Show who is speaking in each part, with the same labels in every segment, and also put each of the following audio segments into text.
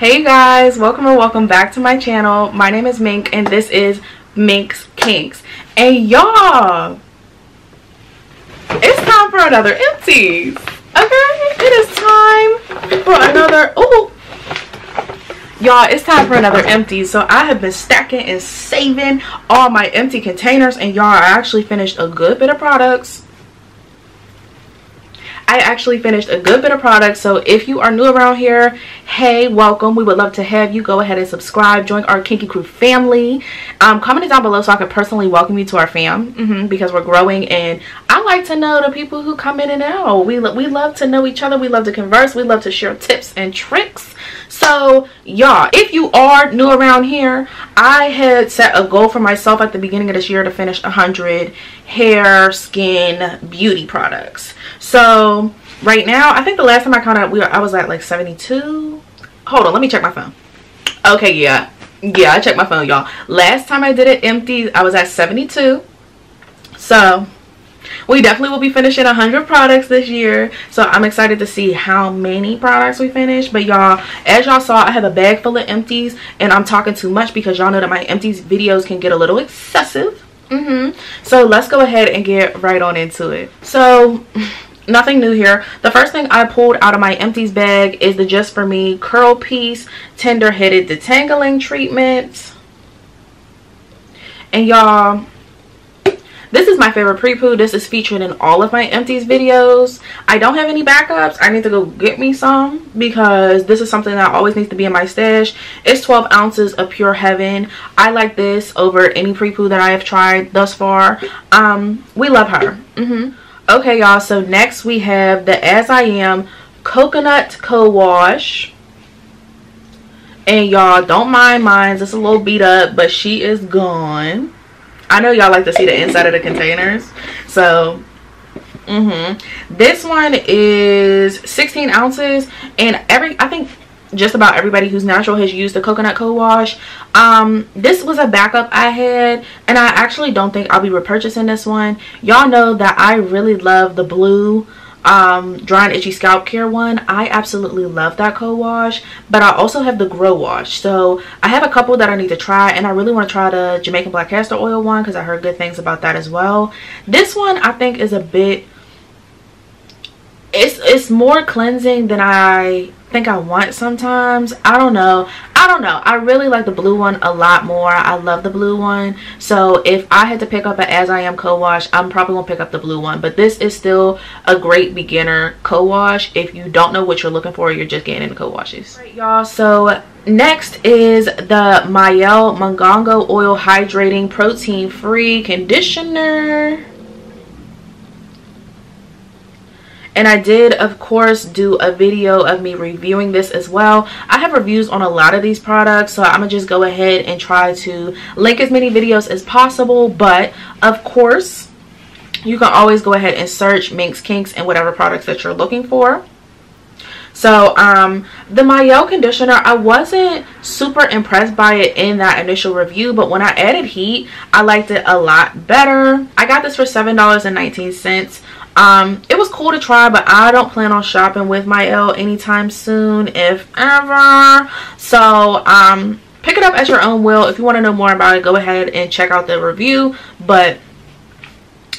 Speaker 1: Hey guys, welcome or welcome back to my channel. My name is Mink and this is Mink's Kinks. And y'all, it's time for another empties. Okay, it is time for another, oh, y'all it's time for another empty so i have been stacking and saving all my empty containers and y'all i actually finished a good bit of products I actually finished a good bit of product. So if you are new around here, hey, welcome. We would love to have you go ahead and subscribe. Join our Kinky Crew family. Um, comment it down below so I can personally welcome you to our fam mm -hmm, because we're growing and I like to know the people who come in and out. We, we love to know each other. We love to converse. We love to share tips and tricks. So y'all, if you are new around here, I had set a goal for myself at the beginning of this year to finish 100 hair, skin, beauty products. So right now, I think the last time I counted, we were, I was at like 72. Hold on, let me check my phone. Okay, yeah. Yeah, I checked my phone, y'all. Last time I did it empty, I was at 72. So we definitely will be finishing 100 products this year so i'm excited to see how many products we finish but y'all as y'all saw i have a bag full of empties and i'm talking too much because y'all know that my empties videos can get a little excessive mm -hmm. so let's go ahead and get right on into it so nothing new here the first thing i pulled out of my empties bag is the just for me curl piece tender headed detangling treatment and y'all this is my favorite pre-poo. This is featured in all of my empties videos. I don't have any backups. I need to go get me some because this is something that always needs to be in my stash. It's 12 ounces of pure heaven. I like this over any pre-poo that I have tried thus far. Um, we love her. Mm -hmm. Okay, y'all. So next we have the As I Am Coconut Co-Wash. And y'all, don't mind mine. It's a little beat up, but she is gone. I know y'all like to see the inside of the containers. So, mm-hmm. This one is 16 ounces. And every, I think just about everybody who's natural has used the coconut co-wash um this was a backup i had and i actually don't think i'll be repurchasing this one. Y'all know that i really love the blue um dry and itchy scalp care one. I absolutely love that co-wash but i also have the grow wash. So i have a couple that i need to try and i really want to try the jamaican black castor oil one because i heard good things about that as well. This one i think is a bit it's it's more cleansing than i think I want sometimes. I don't know. I don't know. I really like the blue one a lot more. I love the blue one. So if I had to pick up an As I Am co-wash, I'm probably going to pick up the blue one. But this is still a great beginner co-wash. If you don't know what you're looking for, you're just getting into co-washes. Alright y'all, so next is the Mielle Mongongo Oil Hydrating Protein Free Conditioner. and I did of course do a video of me reviewing this as well. I have reviews on a lot of these products so I'm gonna just go ahead and try to link as many videos as possible. But of course you can always go ahead and search Mink's Kinks and whatever products that you're looking for. So um, the Mielle conditioner, I wasn't super impressed by it in that initial review, but when I added heat, I liked it a lot better. I got this for $7.19 um it was cool to try but i don't plan on shopping with Mielle anytime soon if ever. So um pick it up at your own will. If you want to know more about it go ahead and check out the review but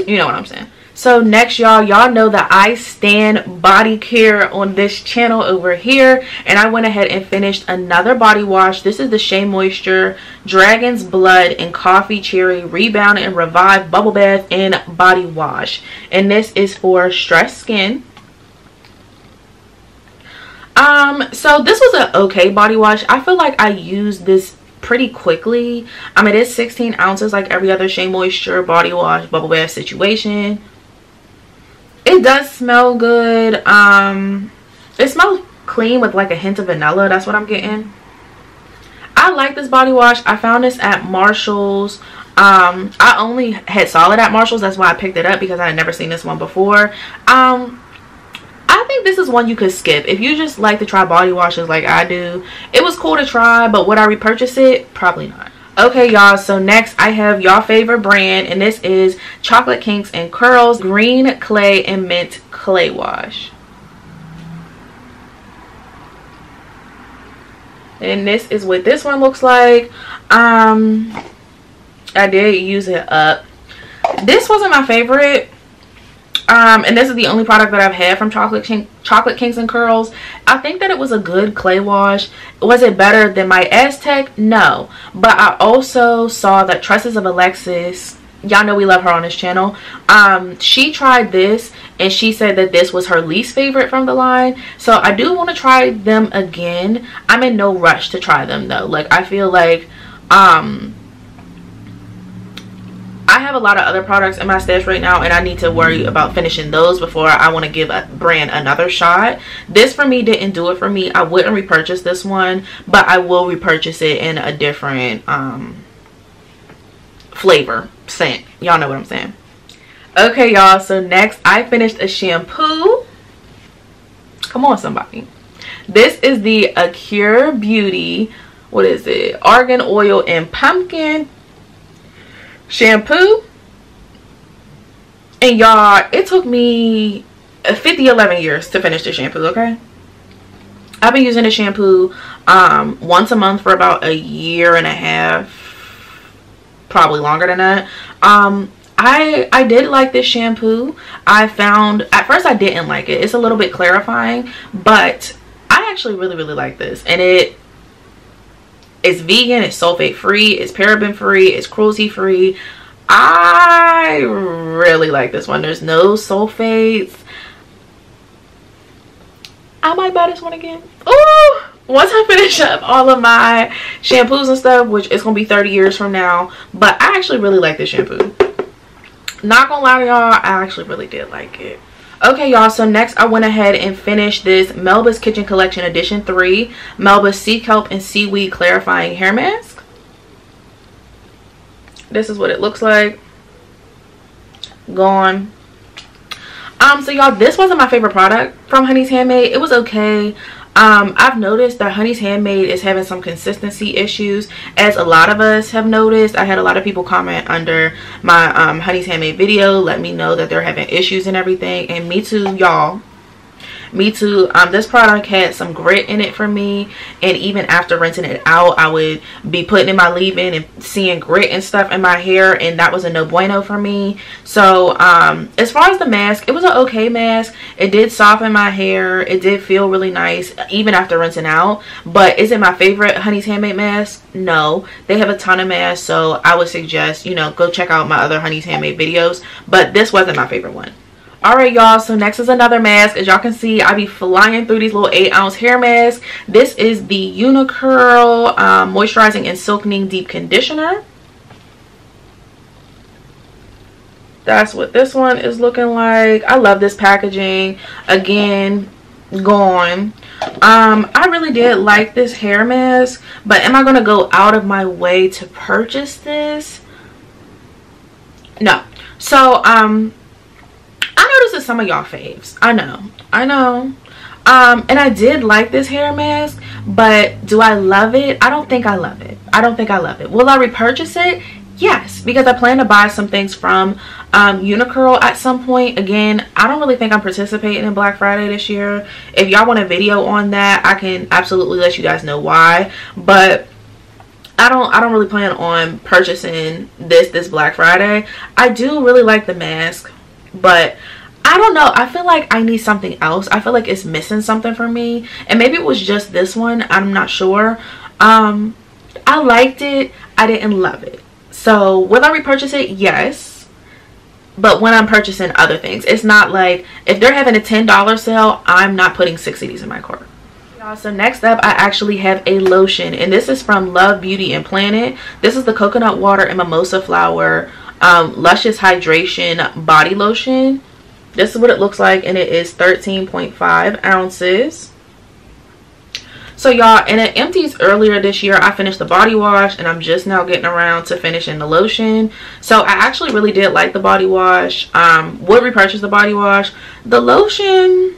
Speaker 1: you know what i'm saying so next y'all y'all know that i stand body care on this channel over here and i went ahead and finished another body wash. This is the shea moisture dragon's blood and coffee cherry rebound and revive bubble bath and body wash. And this is for stressed skin. Um so this was an okay body wash. I feel like i used this pretty quickly. Um it is 16 ounces like every other shea moisture body wash bubble bath situation it does smell good um it smells clean with like a hint of vanilla that's what i'm getting i like this body wash i found this at marshall's um i only had it at marshall's that's why i picked it up because i had never seen this one before um I think this is one you could skip if you just like to try body washes like I do. It was cool to try, but would I repurchase it? Probably not okay y'all so next i have y'all favorite brand and this is chocolate kinks and curls green clay and mint clay wash. And this is what this one looks like. Um i did use it up. This wasn't my favorite um and this is the only product that i've had from chocolate King, chocolate kinks and curls. I think that it was a good clay wash. Was it better than my aztec? No. But i also saw that tresses of alexis y'all know we love her on this channel um she tried this and she said that this was her least favorite from the line. So i do want to try them again. I'm in no rush to try them though. Like i feel like um I have a lot of other products in my stash right now and I need to worry about finishing those before I want to give a brand another shot. This for me didn't do it for me. I wouldn't repurchase this one, but I will repurchase it in a different um, flavor, scent. Y'all know what I'm saying. Okay, y'all. So next I finished a shampoo. Come on, somebody. This is the Acure Beauty. What is it? Argan Oil and Pumpkin shampoo and y'all it took me 50 11 years to finish the shampoo okay i've been using the shampoo um once a month for about a year and a half probably longer than that um I I did like this shampoo. I found at first I didn't like it. It's a little bit clarifying, but I actually really really like this. And it it's vegan, it's sulfate free, it's paraben free, it's cruelty free. I really like this one. There's no sulfates. I might buy this one again. Oh, once I finish up all of my shampoos and stuff, which is going to be 30 years from now. But I actually really like this shampoo. Not going to lie to y'all, I actually really did like it okay y'all so next i went ahead and finished this melba's kitchen collection edition 3 melba's sea kelp and seaweed clarifying hair mask. This is what it looks like. Gone. Um so y'all this wasn't my favorite product from honey's handmade. It was okay um i've noticed that honey's handmade is having some consistency issues as a lot of us have noticed. I had a lot of people comment under my um honey's handmade video let me know that they're having issues and everything and me too y'all me too. Um this product had some grit in it for me and even after rinsing it out i would be putting in my leave-in and seeing grit and stuff in my hair and that was a no bueno for me. So um as far as the mask it was an okay mask. It did soften my hair. It did feel really nice even after rinsing out. But is it my favorite honey's handmade mask? No. They have a ton of masks so i would suggest you know go check out my other honey's handmade videos. But this wasn't my favorite one all right y'all so next is another mask. As y'all can see i be flying through these little eight ounce hair masks. This is the unicurl um, moisturizing and silkening deep conditioner. That's what this one is looking like. I love this packaging. Again gone. Um i really did like this hair mask but am i gonna go out of my way to purchase this? No. So um This is some of y'all faves. I know. I know. Um, and I did like this hair mask, but do I love it? I don't think I love it. I don't think I love it. Will I repurchase it? Yes, because I plan to buy some things from um, Unicurl at some point. Again, I don't really think I'm participating in Black Friday this year. If y'all want a video on that, I can absolutely let you guys know why. But I don't I don't really plan on purchasing this this Black Friday. I do really like the mask but I don't know. I feel like I need something else. I feel like it's missing something for me. And maybe it was just this one. I'm not sure. Um, I liked it. I didn't love it. So will I repurchase it? Yes. But when I'm purchasing other things, it's not like if they're having a $10 sale, I'm not putting six of these in my cart. So next up, I actually have a lotion. And this is from Love Beauty and Planet. This is the coconut water and mimosa flower um, Luscious Hydration Body Lotion. This is what it looks like and it is 13.5 ounces. So y'all, and it empties earlier this year. I finished the body wash and I'm just now getting around to finishing the lotion. So I actually really did like the body wash. Um, would repurchase the body wash. The lotion,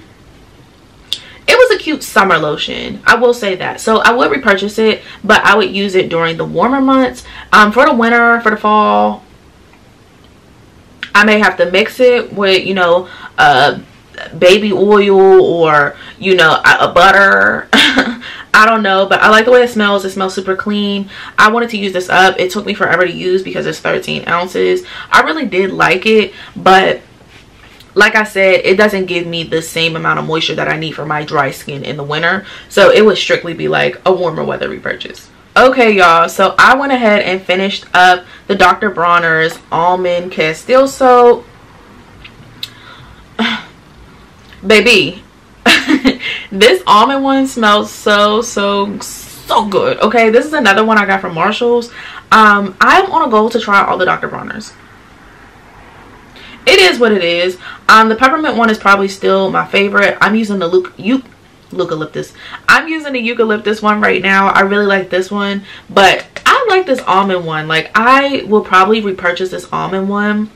Speaker 1: it was a cute summer lotion i will say that so i would repurchase it but i would use it during the warmer months um for the winter for the fall I may have to mix it with, you know, uh, baby oil or, you know, a, a butter. I don't know, but I like the way it smells. It smells super clean. I wanted to use this up. It took me forever to use because it's 13 ounces. I really did like it, but like I said, it doesn't give me the same amount of moisture that I need for my dry skin in the winter. So it would strictly be like a warmer weather repurchase. Okay, y'all. So I went ahead and finished up the Dr. Bronner's Almond Castile Soap. Baby, this almond one smells so, so, so good. Okay, this is another one I got from Marshall's. Um, I'm on a goal to try all the Dr. Bronner's it is what it is um the peppermint one is probably still my favorite i'm using the luke you eucalyptus i'm using a eucalyptus one right now i really like this one but i like this almond one like i will probably repurchase this almond one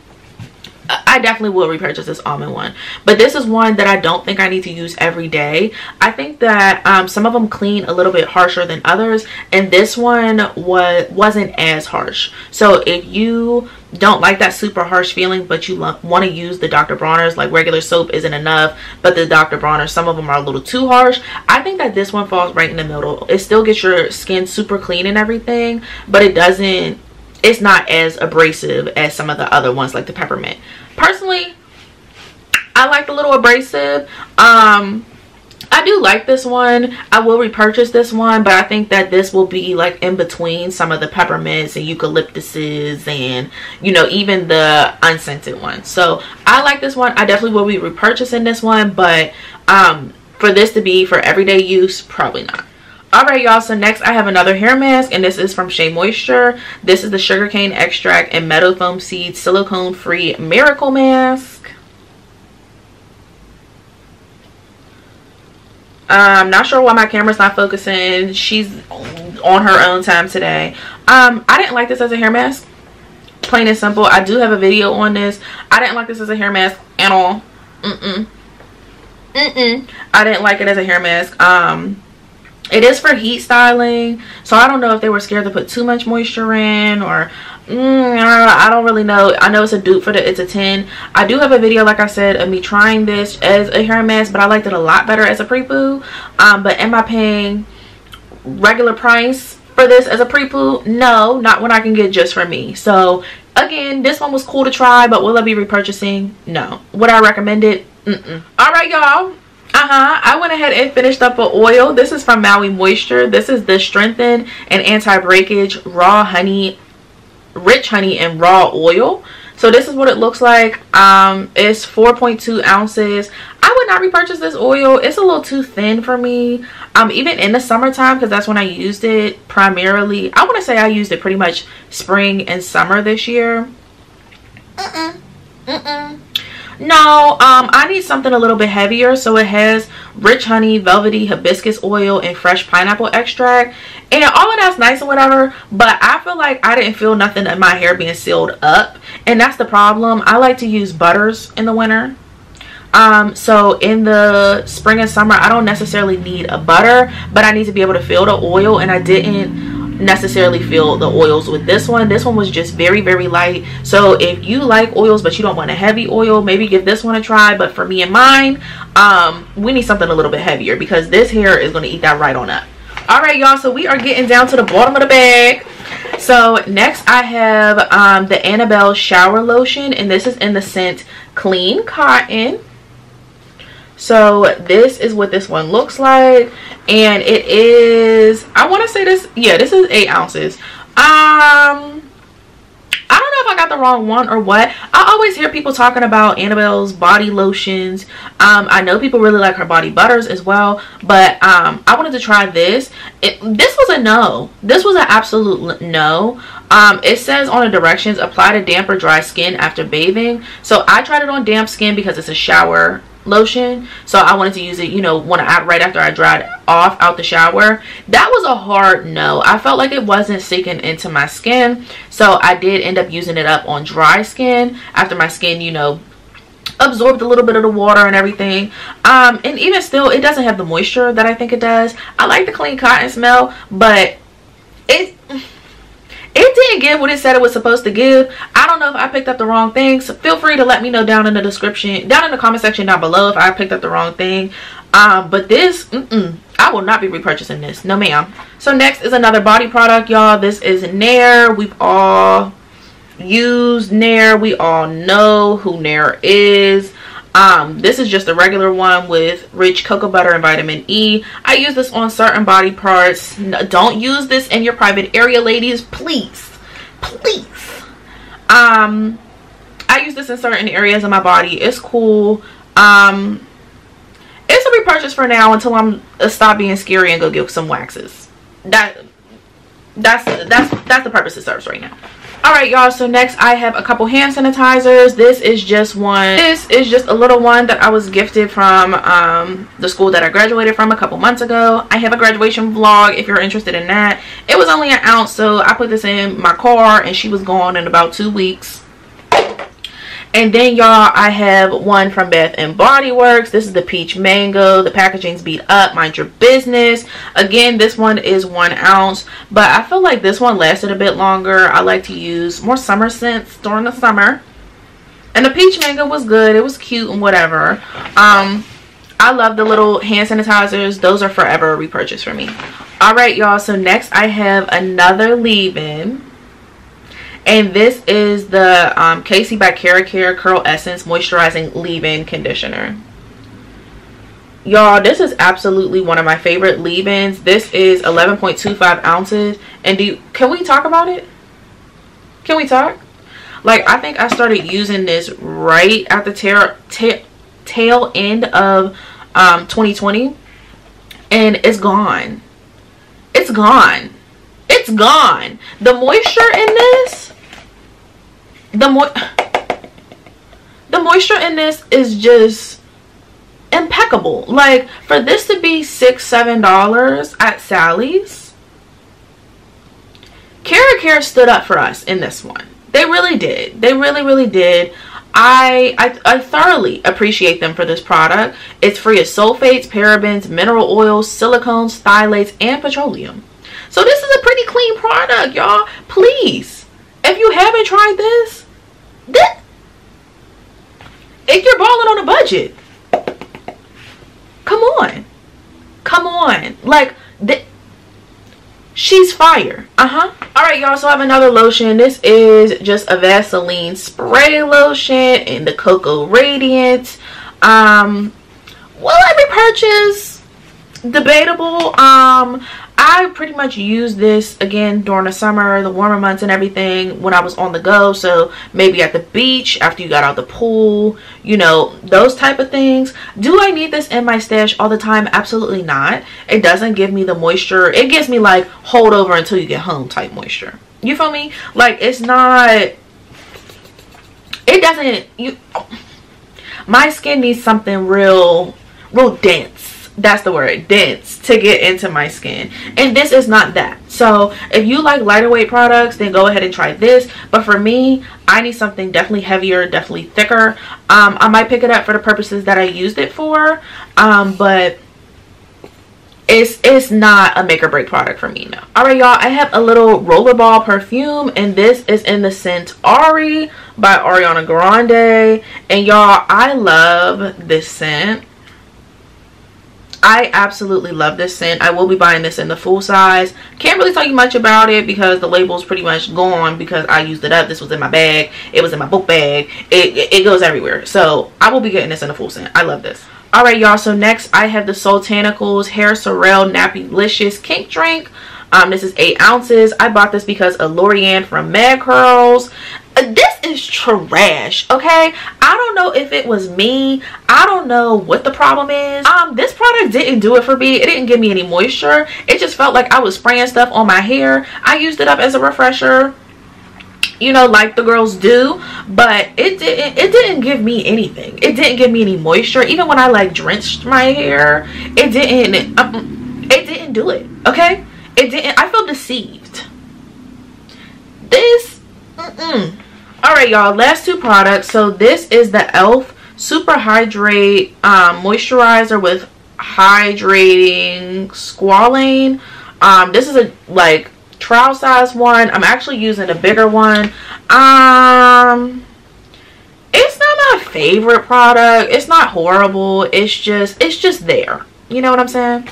Speaker 1: I definitely will repurchase this almond one. But this is one that I don't think I need to use every day. I think that um, some of them clean a little bit harsher than others. And this one was, wasn't as harsh. So if you don't like that super harsh feeling but you want to use the Dr. Bronner's like regular soap isn't enough but the Dr. Bronner some of them are a little too harsh I think that this one falls right in the middle it still gets your skin super clean and everything but it doesn't it's not as abrasive as some of the other ones like the peppermint personally I like the little abrasive um do like this one. I will repurchase this one, but I think that this will be like in between some of the peppermints and eucalyptuses and, you know, even the unscented ones. So I like this one. I definitely will be repurchasing this one, but um, for this to be for everyday use, probably not. Alright y'all, so next I have another hair mask and this is from Shea Moisture. This is the sugarcane extract and meadow foam seed silicone free miracle mask. I'm not sure why my camera's not focusing. She's on her own time today. Um, I didn't like this as a hair mask. Plain and simple. I do have a video on this. I didn't like this as a hair mask at all. Mm-mm. Mm-mm. I didn't like it as a hair mask. Um, it is for heat styling so i don't know if they were scared to put too much moisture in or mm, I don't really know. I know it's a dupe for the it's a 10 i do have a video like i said of me trying this as a hair mask but i liked it a lot better as a pre-poo. Um, but am i paying regular price for this as a pre-poo? No not when i can get just for me. So again this one was cool to try but will i be repurchasing? No. Would i recommend it? Mm -mm. all right y'all. Uh-huh. I went ahead and finished up an oil. This is from maui moisture. This is the strengthen and anti-breakage raw honey rich honey and raw oil. So this is what it looks like. Um it's 4.2 ounces. I would not repurchase this oil. It's a little too thin for me. Um even in the summertime because that's when i used it primarily. I want to say i used it pretty much spring and summer this year. Mm-mm. Mm-mm no um i need something a little bit heavier. So it has rich honey velvety hibiscus oil and fresh pineapple extract. And all of that's nice and whatever but i feel like i didn't feel nothing in my hair being sealed up. And that's the problem. I like to use butters in the winter. Um so in the spring and summer i don't necessarily need a butter but i need to be able to feel the oil. And i didn't necessarily feel the oils with this one. This one was just very very light. So if you like oils but you don't want a heavy oil maybe give this one a try. But for me and mine um we need something a little bit heavier because this hair is going to eat that right on up. All right y'all so we are getting down to the bottom of the bag. So next i have um the annabelle shower lotion and this is in the scent clean cotton so this is what this one looks like and it is i want to say this yeah this is eight ounces um I don't know if I got the wrong one or what. I always hear people talking about Annabelle's body lotions. Um, I know people really like her body butters as well. But um, I wanted to try this. It, this was a no. This was an absolute no. Um, it says on the directions, apply to damp or dry skin after bathing. So I tried it on damp skin because it's a shower lotion so i wanted to use it you know when i right after i dried off out the shower. That was a hard no. I felt like it wasn't sinking into my skin so i did end up using it up on dry skin after my skin you know absorbed a little bit of the water and everything. Um and even still it doesn't have the moisture that i think it does. I like the clean cotton smell but it it didn't give what it said it was supposed to give i don't know if i picked up the wrong thing so feel free to let me know down in the description down in the comment section down below if i picked up the wrong thing um but this mm -mm, I will not be repurchasing this. No, ma'am. So next is another body product, y'all. This is Nair. We've all used Nair. We all know who Nair is. Um, this is just a regular one with rich cocoa butter and vitamin E. I use this on certain body parts. don't use this in your private area, ladies. Please. Please. Um, I use this in certain areas of my body. It's cool. Um, it's a repurchase for now until I'm uh, stop being scary and go get some waxes. That that's that's that's the purpose it serves right now all right y'all so next i have a couple hand sanitizers. This is just one. This is just a little one that i was gifted from um, the school that i graduated from a couple months ago. I have a graduation vlog if you're interested in that. It was only an ounce so i put this in my car and she was gone in about two weeks and then y'all i have one from bath and body works. This is the peach mango. The packaging's beat up. Mind your business. Again this one is one ounce but i feel like this one lasted a bit longer. I like to use more summer scents during the summer. And the peach mango was good. It was cute and whatever. Um i love the little hand sanitizers. Those are forever a repurchase for me. All right y'all. So next i have another leave-in and this is the um, Kasey by KeraCare Curl Essence Moisturizing Leave-In Conditioner. Y'all, this is absolutely one of my favorite leave-ins. This is 11.25 ounces. And do you, can we talk about it? Can we talk? Like, I think I started using this right at the tail end of um, 2020. And it's gone. It's gone. It's gone. The moisture in this the mo the moisture in this is just impeccable like for this to be six seven dollars at sally's KeraCare stood up for us in this one they really did they really really did I, I, I thoroughly appreciate them for this product. It's free of sulfates, parabens, mineral oils, silicones, phthalates, and petroleum. So this is a pretty clean product, y'all. Please, if you haven't tried this, if you're balling on a budget, come on. Come on. Like she's fire. Uh-huh. Alright, y'all. So I have another lotion. This is just a Vaseline spray lotion in the Cocoa Radiance. Um will I repurchase? Debatable. Um I pretty much use this again during the summer, the warmer months and everything when I was on the go. So maybe at the beach, after you got out the pool, you know, those type of things. Do I need this in my stash all the time? Absolutely not. It doesn't give me the moisture. It gives me like hold over until you get home type moisture. You feel me? Like it's not, it doesn't, you, my skin needs something real, real dense that's the word dense to get into my skin. And this is not that. So if you like lighter weight products then go ahead and try this. But for me i need something definitely heavier definitely thicker. Um, i might pick it up for the purposes that i used it for um, but it's it's not a make or break product for me no. All right y'all i have a little rollerball perfume and this is in the scent ari by ariana grande. And y'all i love this scent I absolutely love this scent. I will be buying this in the full size. Can't really tell you much about it because the label is pretty much gone because I used it up. This was in my bag. It was in my book bag. It, it, it goes everywhere. So I will be getting this in a full scent. I love this. Alright y'all, so next I have the Soultanicals Hair Sorrel Nappy Licious Kink Drink. Um, this is 8 ounces. I bought this because of Lorianne from Mad Curls. Uh, this is trash okay? I don't know if it was me. I don't know what the problem is. Um this product didn't do it for me. It didn't give me any moisture. It just felt like i was spraying stuff on my hair. I used it up as a refresher. You know like the girls do but it didn't it didn't give me anything. It didn't give me any moisture. Even when i like drenched my hair it didn't um, it didn't do it okay? It didn't i feel deceived. This mm -mm all right y'all last two products. So this is the elf super hydrate um, moisturizer with hydrating squalane. Um, this is a like trial size one. I'm actually using a bigger one. Um it's not my favorite product. It's not horrible. It's just it's just there. You know what i'm saying?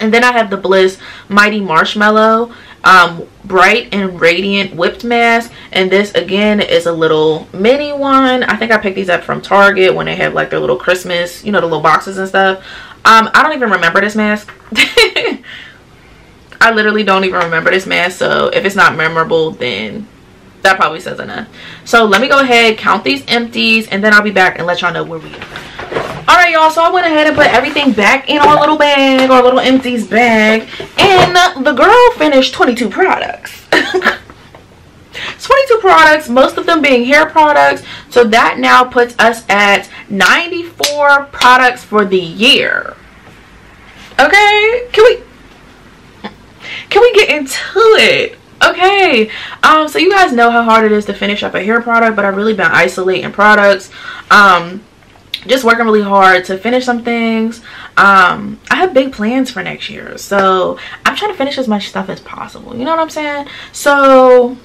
Speaker 1: And then I have the Bliss Mighty Marshmallow um, Bright and Radiant Whipped Mask. And this, again, is a little mini one. I think I picked these up from Target when they have, like, their little Christmas, you know, the little boxes and stuff. Um, I don't even remember this mask. I literally don't even remember this mask. So if it's not memorable, then that probably says enough. So let me go ahead, count these empties, and then I'll be back and let y'all know where we are all right y'all so i went ahead and put everything back in our little bag our little empties bag and the girl finished 22 products. 22 products most of them being hair products so that now puts us at 94 products for the year. Okay? Can we can we get into it? Okay um so you guys know how hard it is to finish up a hair product but i've really been isolating products. Um just working really hard to finish some things. Um i have big plans for next year. So i'm trying to finish as much stuff as possible. You know what i'm saying? So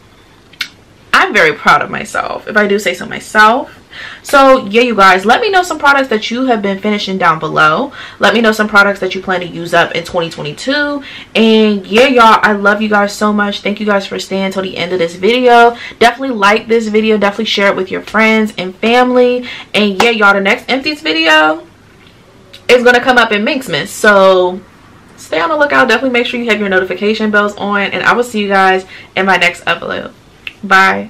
Speaker 1: i'm very proud of myself if i do say so myself. So yeah you guys let me know some products that you have been finishing down below. Let me know some products that you plan to use up in 2022 and yeah y'all i love you guys so much. Thank you guys for staying till the end of this video. Definitely like this video. Definitely share it with your friends and family. And yeah y'all the next empties video is gonna come up in minxmas so stay on the lookout. Definitely make sure you have your notification bells on. And i will see you guys in my next upload bye